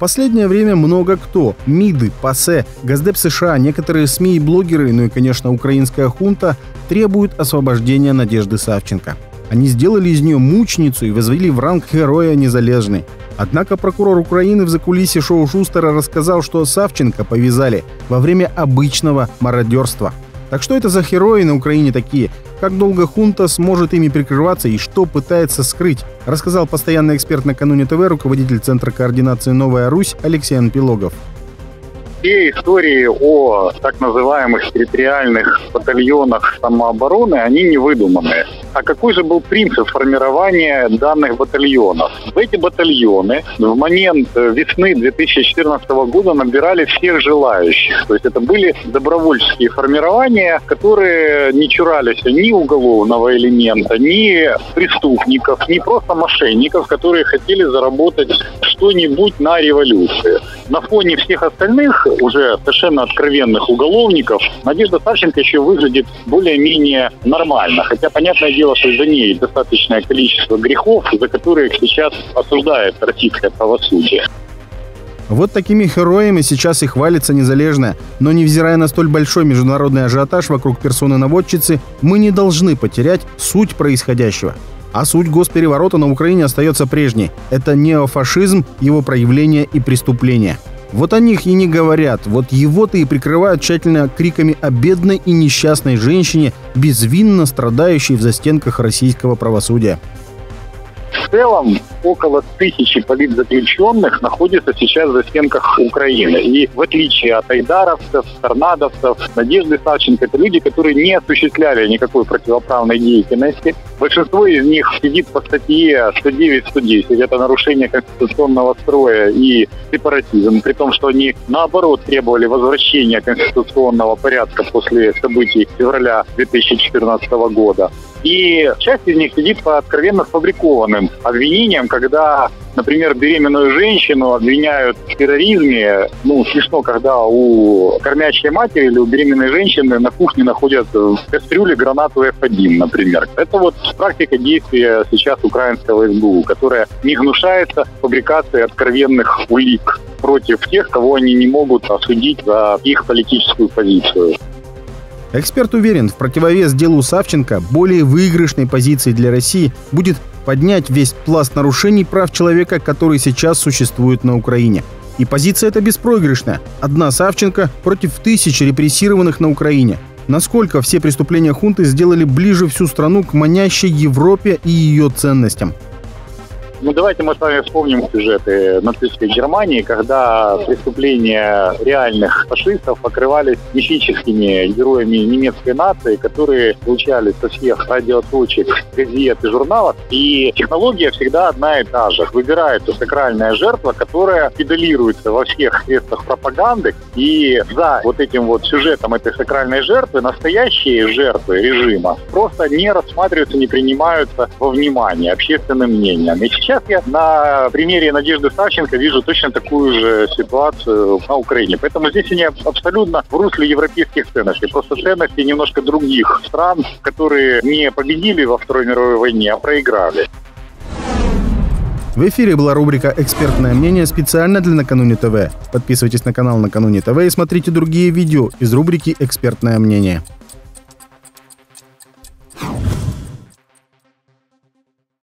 последнее время много кто – МИДы, ПАСЕ, Газдеп США, некоторые СМИ и блогеры, ну и, конечно, украинская хунта – требуют освобождения Надежды Савченко. Они сделали из нее мученицу и возвели в ранг героя незалежной. Однако прокурор Украины в закулисе шоу Шустера рассказал, что Савченко повязали во время обычного мародерства. Так что это за герои на Украине такие? Как долго хунта сможет ими прикрываться и что пытается скрыть? Рассказал постоянный эксперт накануне ТВ, руководитель Центра координации «Новая Русь» Алексей Анпилогов все истории о так называемых территориальных батальонах самообороны, они не выдуманные. А какой же был принцип формирования данных батальонов? В эти батальоны в момент весны 2014 года набирали всех желающих. То есть это были добровольческие формирования, которые не чурались ни уголовного элемента, ни преступников, ни просто мошенников, которые хотели заработать что-нибудь на революции. На фоне всех остальных уже совершенно откровенных уголовников, Надежда Савченко еще выглядит более-менее нормально. Хотя, понятное дело, что за ней достаточное количество грехов, за которые сейчас осуждает российское правосудие. Вот такими героями сейчас и хвалится Незалежная. Но невзирая на столь большой международный ажиотаж вокруг персоны наводчицы, мы не должны потерять суть происходящего. А суть госпереворота на Украине остается прежней. Это неофашизм, его проявление и преступление – вот о них и не говорят, вот его-то и прикрывают тщательно криками о бедной и несчастной женщине, безвинно страдающей в застенках российского правосудия. В целом около тысячи политзаключенных находится сейчас в стенках Украины. И в отличие от айдаровцев, торнадовцев, Надежды Савченко, это люди, которые не осуществляли никакой противоправной деятельности. Большинство из них сидит по статье 109-110. Это нарушение конституционного строя и сепаратизм. При том, что они наоборот требовали возвращения конституционного порядка после событий февраля 2014 года. И часть из них сидит по откровенно сфабрикованным обвинениям, когда, например, беременную женщину обвиняют в терроризме. Ну, смешно, когда у кормящей матери или у беременной женщины на кухне находят в кастрюле гранату F1, например. Это вот практика действия сейчас украинского СБУ, которая не гнушается фабрикацией откровенных улик против тех, кого они не могут осудить за их политическую позицию. Эксперт уверен, в противовес делу Савченко более выигрышной позицией для России будет поднять весь пласт нарушений прав человека, который сейчас существует на Украине. И позиция эта беспроигрышная. Одна Савченко против тысяч репрессированных на Украине. Насколько все преступления хунты сделали ближе всю страну к манящей Европе и ее ценностям – ну, давайте мы с вами вспомним сюжеты нацистской Германии, когда преступления реальных фашистов покрывались мифическими героями немецкой нации, которые получали со всех радиоточек, газет и журналов. И технология всегда одна и та же. Выбирается сакральная жертва, которая педалируется во всех средствах пропаганды. И за вот этим вот сюжетом этой сакральной жертвы настоящие жертвы режима просто не рассматриваются, не принимаются во внимание общественным мнением. И сейчас я на примере Надежды Савченко вижу точно такую же ситуацию на Украине. Поэтому здесь они абсолютно в русле европейских ценностей. Просто ценности немножко других стран, которые не победили во Второй мировой войне, а проиграли. В эфире была рубрика «Экспертное мнение» специально для «Накануне ТВ». Подписывайтесь на канал «Накануне ТВ» и смотрите другие видео из рубрики «Экспертное мнение».